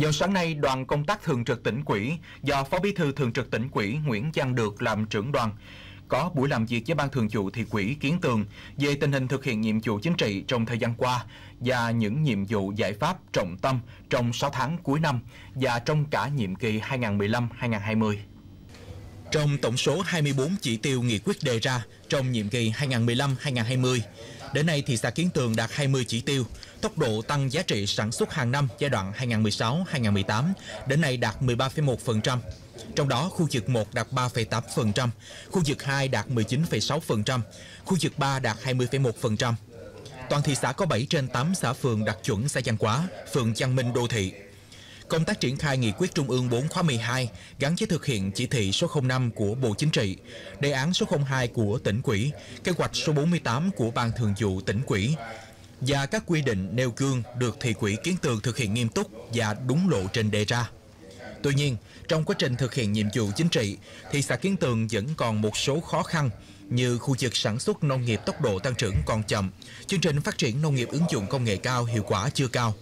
Vào sáng nay, đoàn công tác thường trực tỉnh quỹ do Phó Bí thư thường trực tỉnh quỹ Nguyễn Giang Được làm trưởng đoàn có buổi làm việc với Ban Thường vụ Thị quỹ Kiến Tường về tình hình thực hiện nhiệm vụ chính trị trong thời gian qua và những nhiệm vụ giải pháp trọng tâm trong 6 tháng cuối năm và trong cả nhiệm kỳ 2015-2020. Trong tổng số 24 chỉ tiêu nghị quyết đề ra trong nhiệm kỳ 2015-2020, đến nay thị xã Kiến Tường đạt 20 chỉ tiêu, tốc độ tăng giá trị sản xuất hàng năm giai đoạn 2016-2018 đến nay đạt 13,1%. Trong đó, khu vực 1 đạt 3,8%, khu vực 2 đạt 19,6%, khu vực 3 đạt 20,1%. Toàn thị xã có 7 trên 8 xã phường đạt chuẩn xã văn hóa, phường văn minh đô thị. Công tác triển khai nghị quyết Trung ương 4 khóa 12 gắn với thực hiện chỉ thị số 05 của Bộ Chính trị, đề án số 02 của tỉnh quỹ, kế hoạch số 48 của Ban Thường vụ tỉnh quỹ và các quy định nêu gương được thị quỹ kiến tường thực hiện nghiêm túc và đúng lộ trình đề ra. Tuy nhiên, trong quá trình thực hiện nhiệm vụ chính trị, thị xã Kiến Tường vẫn còn một số khó khăn như khu vực sản xuất nông nghiệp tốc độ tăng trưởng còn chậm, chương trình phát triển nông nghiệp ứng dụng công nghệ cao hiệu quả chưa cao,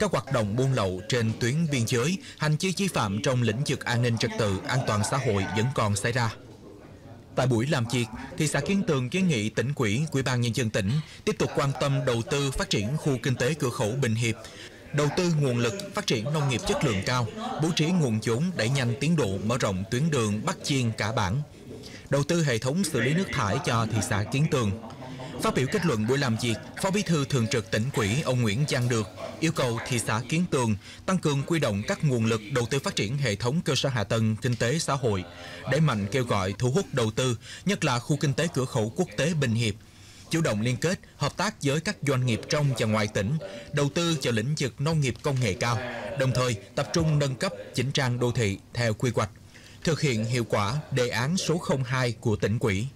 các hoạt động buôn lậu trên tuyến biên giới, hành vi vi phạm trong lĩnh vực an ninh trật tự, an toàn xã hội vẫn còn xảy ra. Tại buổi làm việc, thị xã Kiến Tường kiến nghị tỉnh quỹ, quỹ ban nhân dân tỉnh tiếp tục quan tâm đầu tư phát triển khu kinh tế cửa khẩu Bình Hiệp, đầu tư nguồn lực phát triển nông nghiệp chất lượng cao, bố trí nguồn vốn đẩy nhanh tiến độ mở rộng tuyến đường Bắc Chiên cả bản, đầu tư hệ thống xử lý nước thải cho thị xã Kiến Tường. Phát biểu kết luận buổi làm việc, Phó Bí thư Thường trực tỉnh ủy ông Nguyễn Giang Được yêu cầu thị xã Kiến Tường tăng cường quy động các nguồn lực đầu tư phát triển hệ thống cơ sở hạ tầng kinh tế xã hội, đẩy mạnh kêu gọi thu hút đầu tư, nhất là khu kinh tế cửa khẩu quốc tế Bình Hiệp, chủ động liên kết, hợp tác với các doanh nghiệp trong và ngoài tỉnh, đầu tư cho lĩnh vực nông nghiệp công nghệ cao, đồng thời tập trung nâng cấp chỉnh trang đô thị theo quy hoạch, thực hiện hiệu quả đề án số 02 của tỉnh ủy.